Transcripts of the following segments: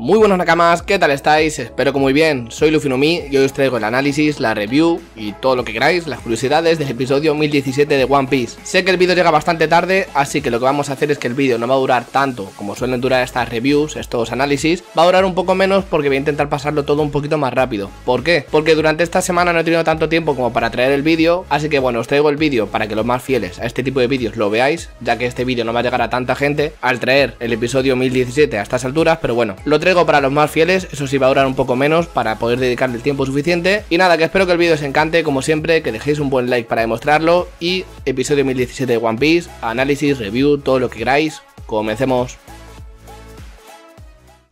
Muy buenas nakamas, ¿qué tal estáis? Espero que muy bien, soy Luffy no Mi y hoy os traigo el análisis, la review y todo lo que queráis, las curiosidades del episodio 1017 de One Piece. Sé que el vídeo llega bastante tarde, así que lo que vamos a hacer es que el vídeo no va a durar tanto como suelen durar estas reviews, estos análisis, va a durar un poco menos porque voy a intentar pasarlo todo un poquito más rápido. ¿Por qué? Porque durante esta semana no he tenido tanto tiempo como para traer el vídeo, así que bueno, os traigo el vídeo para que los más fieles a este tipo de vídeos lo veáis, ya que este vídeo no va a llegar a tanta gente al traer el episodio 1017 a estas alturas, pero bueno, lo traigo para los más fieles, eso sí va a durar un poco menos para poder dedicarle el tiempo suficiente. Y nada, que espero que el vídeo os encante, como siempre, que dejéis un buen like para demostrarlo. Y episodio 1017 de One Piece, análisis, review, todo lo que queráis. Comencemos.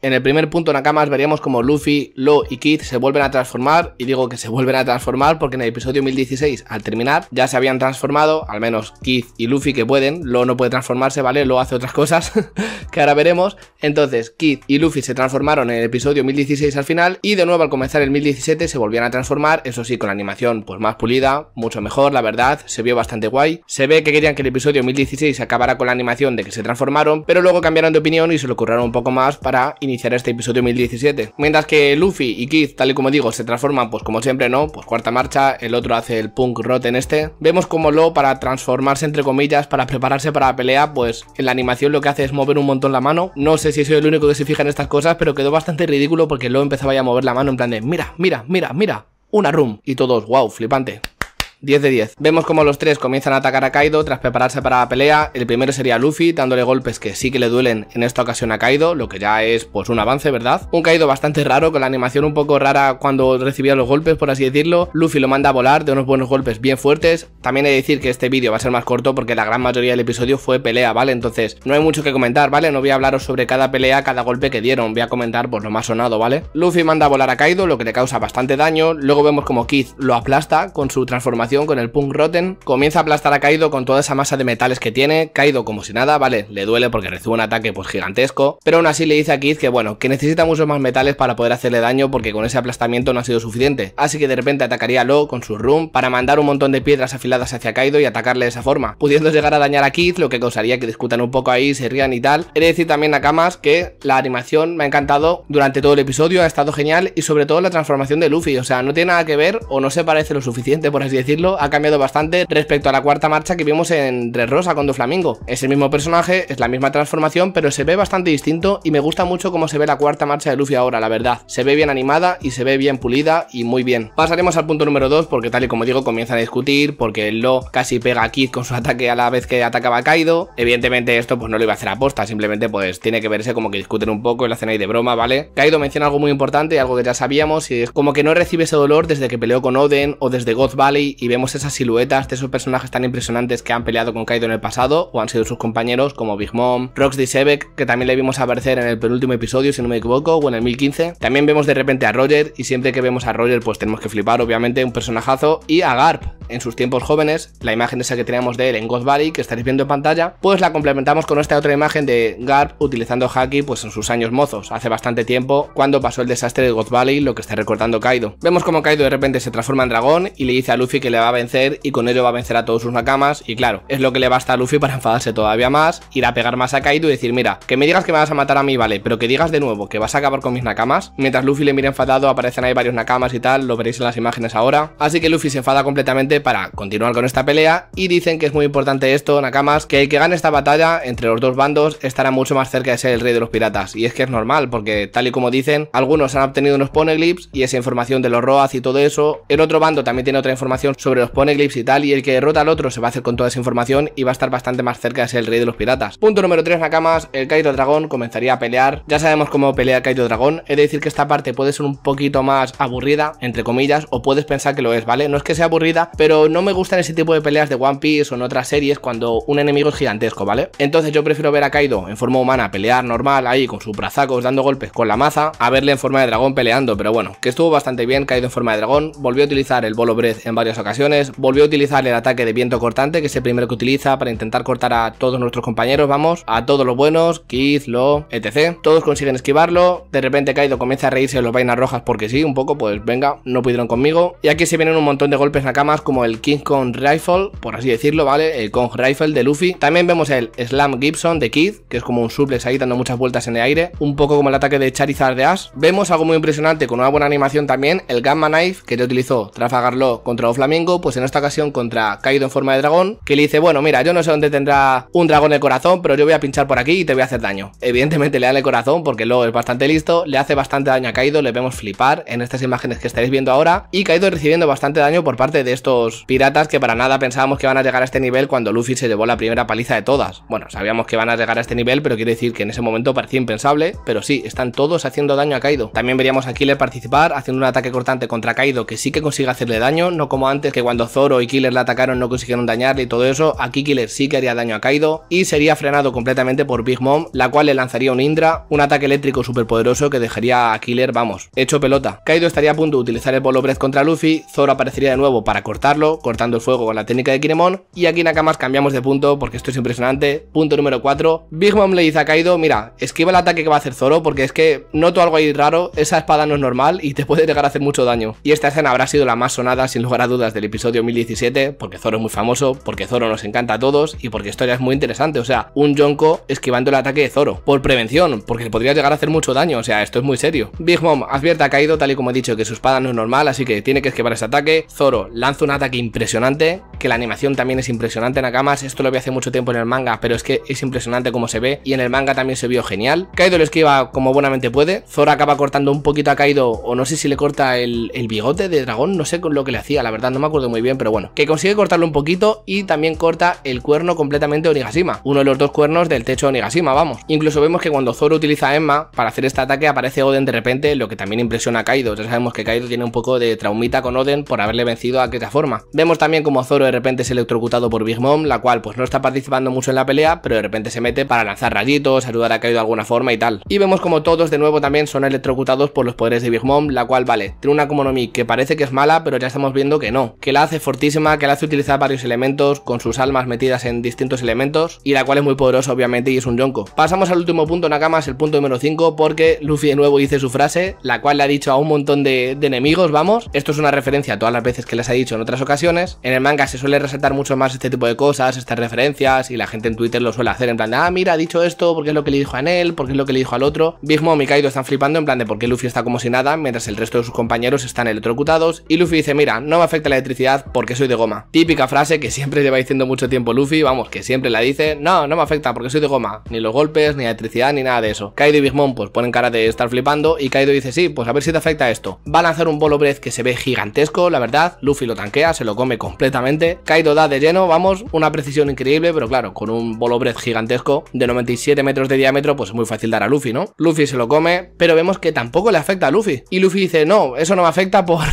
En el primer punto Nakamas veríamos como Luffy, Lo y Kid se vuelven a transformar, y digo que se vuelven a transformar porque en el episodio 1016, al terminar, ya se habían transformado, al menos Kid y Luffy que pueden, Lo no puede transformarse, ¿vale? Lo hace otras cosas, que ahora veremos. Entonces, Kid y Luffy se transformaron en el episodio 1016 al final, y de nuevo al comenzar el 1017 se volvían a transformar, eso sí, con la animación pues más pulida, mucho mejor, la verdad, se vio bastante guay. Se ve que querían que el episodio 1016 acabara con la animación de que se transformaron, pero luego cambiaron de opinión y se lo curraron un poco más para iniciar este episodio 1017. Mientras que Luffy y Kid, tal y como digo, se transforman, pues como siempre, ¿no? Pues cuarta marcha, el otro hace el punk en este. Vemos como Lo, para transformarse entre comillas, para prepararse para la pelea, pues en la animación lo que hace es mover un montón la mano. No sé si soy el único que se fija en estas cosas, pero quedó bastante ridículo porque Lo empezaba ya a mover la mano en plan de, mira, mira, mira, mira, una room. Y todos, wow, flipante. 10 de 10. Vemos como los tres comienzan a atacar a Kaido tras prepararse para la pelea. El primero sería Luffy, dándole golpes que sí que le duelen en esta ocasión a Kaido, lo que ya es pues un avance, ¿verdad? Un Kaido bastante raro, con la animación un poco rara cuando recibía los golpes, por así decirlo. Luffy lo manda a volar de unos buenos golpes bien fuertes. También he de decir que este vídeo va a ser más corto porque la gran mayoría del episodio fue pelea, ¿vale? Entonces no hay mucho que comentar, ¿vale? No voy a hablaros sobre cada pelea, cada golpe que dieron, voy a comentar pues lo más sonado, ¿vale? Luffy manda a volar a Kaido, lo que le causa bastante daño. Luego vemos como Kid lo aplasta con su transformación, con el Punk comienza a aplastar a Kaido con toda esa masa de metales que tiene, Kaido como si nada, vale, le duele porque recibe un ataque pues gigantesco, pero aún así le dice a Kid que bueno, que necesita muchos más metales para poder hacerle daño porque con ese aplastamiento no ha sido suficiente, así que de repente atacaría a Lo con su Room para mandar un montón de piedras afiladas hacia Kaido y atacarle de esa forma, pudiendo llegar a dañar a Kid, lo que causaría que discutan un poco ahí, se rían y tal. He de decir también a Kamas que la animación me ha encantado durante todo el episodio, ha estado genial y sobre todo la transformación de Luffy, o sea, no tiene nada que ver o no se parece lo suficiente por así decirlo, ha cambiado bastante respecto a la cuarta marcha que vimos en Rosa con Flamingo. Es el mismo personaje, es la misma transformación, pero se ve bastante distinto y me gusta mucho cómo se ve la cuarta marcha de Luffy ahora, la verdad. Se ve bien animada y se ve bien pulida y muy bien. Pasaremos al punto número 2 porque tal y como digo comienzan a discutir, porque Lo casi pega a Kid con su ataque a la vez que atacaba a Kaido. Evidentemente esto pues no lo iba a hacer a posta, simplemente pues tiene que verse como que discuten un poco y lo hacen ahí de broma, ¿vale? Kaido menciona algo muy importante, algo que ya sabíamos, y es como que no recibe ese dolor desde que peleó con Oden o desde God Valley y vemos esas siluetas de esos personajes tan impresionantes que han peleado con Kaido en el pasado o han sido sus compañeros como Big Mom, Roxy Sebek, que también le vimos aparecer en el penúltimo episodio si no me equivoco o en el 1015. También vemos de repente a Roger y siempre que vemos a Roger pues tenemos que flipar obviamente un personajazo y a Garp en sus tiempos jóvenes, la imagen esa que teníamos de él en Ghost Valley que estaréis viendo en pantalla, pues la complementamos con esta otra imagen de Garp utilizando Haki pues en sus años mozos, hace bastante tiempo cuando pasó el desastre de Ghost Valley, lo que está recordando Kaido. Vemos como Kaido de repente se transforma en dragón y le dice a Luffy que le va a vencer y con ello va a vencer a todos sus nakamas y claro, es lo que le basta a Luffy para enfadarse todavía más, ir a pegar más a Kaido y decir, mira, que me digas que me vas a matar a mí, vale, pero que digas de nuevo que vas a acabar con mis nakamas. Mientras Luffy le mira enfadado, aparecen ahí varios nakamas y tal, lo veréis en las imágenes ahora. Así que Luffy se enfada completamente para continuar con esta pelea y dicen que es muy importante esto, nakamas, que el que gane esta batalla entre los dos bandos estará mucho más cerca de ser el rey de los piratas. Y es que es normal, porque tal y como dicen, algunos han obtenido unos poneglyphs y esa información de los Roaz y todo eso. El otro bando también tiene otra información sobre los poneglyphs y tal, y el que derrota al otro se va a hacer con toda esa información y va a estar bastante más cerca de ser el rey de los piratas. Punto número 3, Nakamas, el Kaido Dragón comenzaría a pelear. Ya sabemos cómo pelea el Dragón. He de decir que esta parte puede ser un poquito más aburrida, entre comillas, o puedes pensar que lo es, ¿vale? No es que sea aburrida, pero no me gustan ese tipo de peleas de One Piece o en otras series cuando un enemigo es gigantesco, ¿vale? Entonces yo prefiero ver a Kaido en forma humana pelear normal ahí con sus brazacos dando golpes con la maza a verle en forma de dragón peleando, pero bueno, que estuvo bastante bien Kaido en forma de dragón, volvió a utilizar el Bolo Breath en varias ocasiones ocasiones volvió a utilizar el ataque de viento cortante, que es el primero que utiliza para intentar cortar a todos nuestros compañeros, vamos, a todos los buenos, Keith, Lo, etc. Todos consiguen esquivarlo, de repente Kaido comienza a reírse de los vainas rojas porque sí, un poco, pues venga, no pudieron conmigo. Y aquí se vienen un montón de golpes nakamas como el King Kong Rifle, por así decirlo, ¿vale? El Kong Rifle de Luffy. También vemos el Slam Gibson de Kid, que es como un suplex ahí dando muchas vueltas en el aire, un poco como el ataque de Charizard de Ash. Vemos algo muy impresionante con una buena animación también, el Gamma Knife que te utilizó Trafalgar Law contra Flamingo, pues en esta ocasión contra Kaido en forma de dragón, que le dice, bueno, mira, yo no sé dónde tendrá un dragón el corazón, pero yo voy a pinchar por aquí y te voy a hacer daño. Evidentemente le da el corazón porque Lo es bastante listo, le hace bastante daño a Kaido, le vemos flipar en estas imágenes que estaréis viendo ahora, y Kaido recibiendo bastante daño por parte de estos piratas que para nada pensábamos que van a llegar a este nivel cuando Luffy se llevó la primera paliza de todas. Bueno, sabíamos que van a llegar a este nivel, pero quiero decir que en ese momento parecía impensable, pero sí, están todos haciendo daño a Kaido. También veríamos a Killer participar haciendo un ataque cortante contra Kaido que sí que consigue hacerle daño, no como antes que cuando Zoro y Killer le atacaron no consiguieron dañarle y todo eso, aquí Killer sí que haría daño a Kaido y sería frenado completamente por Big Mom, la cual le lanzaría un Indra, un ataque eléctrico súper poderoso que dejaría a Killer, vamos, hecho pelota. Kaido estaría a punto de utilizar el Bolo Breath contra Luffy, Zoro aparecería de nuevo para cortando el fuego con la técnica de Kinemon, y aquí Nakamas cambiamos de punto porque esto es impresionante. Punto número 4, Big Mom le dice a Kaido, mira, esquiva el ataque que va a hacer Zoro porque es que noto algo ahí raro, esa espada no es normal y te puede llegar a hacer mucho daño. Y esta escena habrá sido la más sonada sin lugar a dudas del episodio 1017, porque Zoro es muy famoso, porque Zoro nos encanta a todos y porque historia es muy interesante, o sea, un Yonko esquivando el ataque de Zoro, por prevención, porque podría llegar a hacer mucho daño, o sea, esto es muy serio. Big Mom advierte a Kaido, tal y como he dicho, que su espada no es normal, así que tiene que esquivar ese ataque. Zoro lanza un ataque impresionante, que la animación también es impresionante en Nakamas, esto lo vi hace mucho tiempo en el manga, pero es que es impresionante como se ve, y en el manga también se vio genial. Kaido lo esquiva como buenamente puede, Zoro acaba cortando un poquito a Kaido, o no sé si le corta el, bigote de dragón, no sé con lo que le hacía, la verdad no me acuerdo muy bien, pero bueno, que consigue cortarlo un poquito y también corta el cuerno completamente Onigashima, uno de los dos cuernos del techo de Onigashima, vamos. Incluso vemos que cuando Zoro utiliza a Emma para hacer este ataque aparece Oden de repente, lo que también impresiona a Kaido, ya sabemos que Kaido tiene un poco de traumita con Oden por haberle vencido a aquella forma. Vemos también como Zoro de repente es electrocutado por Big Mom, la cual pues no está participando mucho en la pelea, pero de repente se mete para lanzar rayitos, ayudar a Kaido de alguna forma y tal. Y vemos como todos de nuevo también son electrocutados por los poderes de Big Mom, la cual vale, tiene una Akuma que parece que es mala, pero ya estamos viendo que no, que la hace fortísima, que la hace utilizar varios elementos con sus almas metidas en distintos elementos y la cual es muy poderosa obviamente y es un Yonko. Pasamos al último punto Nakamas, el punto número 5, porque Luffy de nuevo dice su frase, la cual le ha dicho a un montón de, de enemigos, vamos. Esto es una referencia a todas las veces que les ha dicho en otras ocasiones. En el manga se suele resaltar mucho más este tipo de cosas, estas referencias, y la gente en Twitter lo suele hacer en plan de, ah, mira, ha dicho esto porque es lo que le dijo a Enel, porque es lo que le dijo al otro. Big Mom y Kaido están flipando en plan de por qué Luffy está como si nada, mientras el resto de sus compañeros están electrocutados. Y Luffy dice, mira, no me afecta la electricidad porque soy de goma. Típica frase que siempre lleva diciendo mucho tiempo Luffy, vamos, que siempre la dice, no, no me afecta porque soy de goma. Ni los golpes, ni la electricidad, ni nada de eso. Kaido y Big Mom pues ponen cara de estar flipando y Kaido dice, sí, pues a ver si te afecta esto. Va a lanzar un bolo breath que se ve gigantesco, la verdad. Luffy lo tanquea, se lo come completamente. Kaido da de lleno, vamos, una precisión increíble, pero claro, con un bolo gigantesco de 97 metros de diámetro, pues es muy fácil dar a Luffy, ¿no? Luffy se lo come, pero vemos que tampoco le afecta a Luffy. Y Luffy dice, no, eso no me afecta por,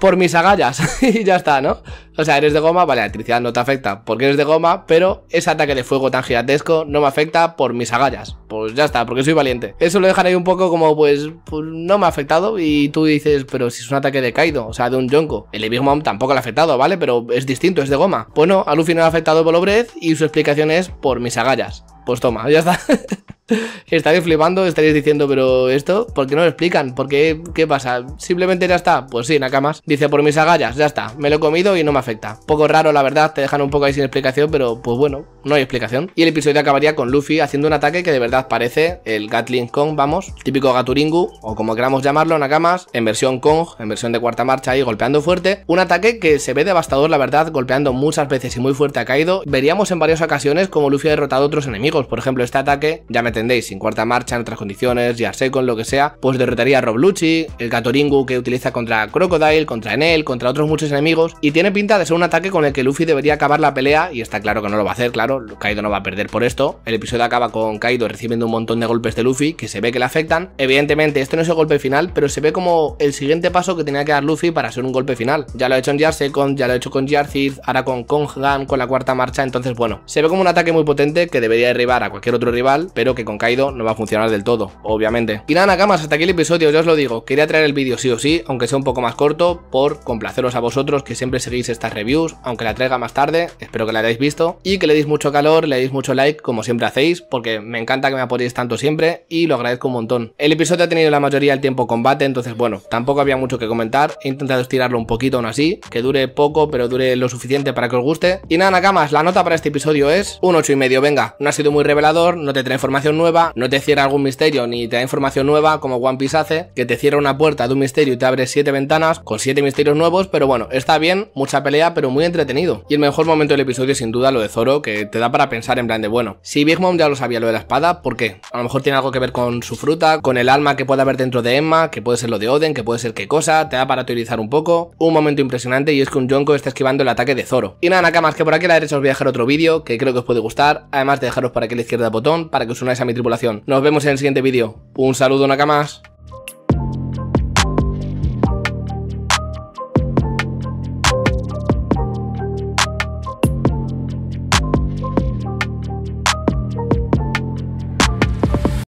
por mis agallas. y ya está, ¿no? O sea, eres de goma, vale, la electricidad no te afecta porque eres de goma, pero ese ataque de fuego tan gigantesco no me afecta por mis agallas. Pues ya está, porque soy valiente. Eso lo dejan ahí un poco como, pues, pues no me ha afectado. Y tú dices, pero si es un ataque de Kaido, o sea, de un Yonko. El Big Mom tampoco le ha afectado, ¿vale? Pero es distinto, es de goma. Bueno, a Luffy no le ha afectado por Breath y su explicación es por mis agallas. Pues toma, ya está. Estaréis flipando, estaréis diciendo, pero esto, ¿por qué no lo explican? ¿Por qué? ¿Qué pasa? ¿Simplemente ya está? Pues sí, Nakamas. Dice, por mis agallas, ya está. Me lo he comido y no me afecta. Poco raro, la verdad, te dejan un poco ahí sin explicación, pero pues bueno, no hay explicación. Y el episodio acabaría con Luffy haciendo un ataque que de verdad parece el Gatling Kong, vamos, típico Gaturingu, o como queramos llamarlo, Nakamas, en versión Kong, en versión de cuarta marcha ahí golpeando fuerte. Un ataque que se ve devastador, la verdad, golpeando muchas veces y muy fuerte a Kaido. Veríamos en varias ocasiones como Luffy ha derrotado a otros enemigos. Por ejemplo, este ataque, ya me entendéis, sin cuarta marcha, en otras condiciones, ya sé con lo que sea, pues derrotaría a Rob Lucci, el Gatoringu que utiliza contra Crocodile, contra Enel, contra otros muchos enemigos, y tiene pinta de ser un ataque con el que Luffy debería acabar la pelea, y está claro que no lo va a hacer, claro, Kaido no va a perder por esto. El episodio acaba con Kaido recibiendo un montón de golpes de Luffy que se ve que le afectan. Evidentemente, este no es el golpe final, pero se ve como el siguiente paso que tenía que dar Luffy para ser un golpe final. Ya lo ha hecho en Jar Second, ya lo ha hecho con Jar ahora con Kong con la cuarta marcha, entonces bueno, se ve como un ataque muy potente que debería derribar a cualquier otro rival, pero que con Kaido no va a funcionar del todo, obviamente. Y nada, Nakamas, hasta aquí el episodio, yo os lo digo, quería traer el vídeo sí o sí, aunque sea un poco más corto, por complaceros a vosotros que siempre seguís estas reviews, aunque la traiga más tarde, espero que la hayáis visto, y que le deis mucho calor, le deis mucho like, como siempre hacéis, porque me encanta que me apoyéis tanto siempre, y lo agradezco un montón. El episodio ha tenido la mayoría del tiempo combate, entonces bueno, tampoco había mucho que comentar, he intentado estirarlo un poquito aún así, que dure poco, pero dure lo suficiente para que os guste. Y nada, Nakamas, la nota para este episodio es un 8 y medio, venga, no ha sido muy revelador, no te trae información nueva, no te cierra algún misterio ni te da información nueva como One Piece hace, que te cierra una puerta de un misterio y te abre 7 ventanas con 7 misterios nuevos, pero bueno, está bien, mucha pelea, pero muy entretenido. Y el mejor momento del episodio sin duda lo de Zoro, que te da para pensar en plan de, bueno, si Big Mom ya lo sabía lo de la espada, ¿por qué? A lo mejor tiene algo que ver con su fruta, con el alma que puede haber dentro de Emma, que puede ser lo de Oden, que puede ser qué cosa, te da para teorizar un poco. Un momento impresionante y es que un Yonko está esquivando el ataque de Zoro. Y nada, Nakamas, que por aquí a la derecha os voy a dejar otro vídeo que creo que os puede gustar, además de dejaros por aquí a la izquierda el botón para que os unáis a mi tripulación. Nos vemos en el siguiente vídeo. Un saludo, Nakamas.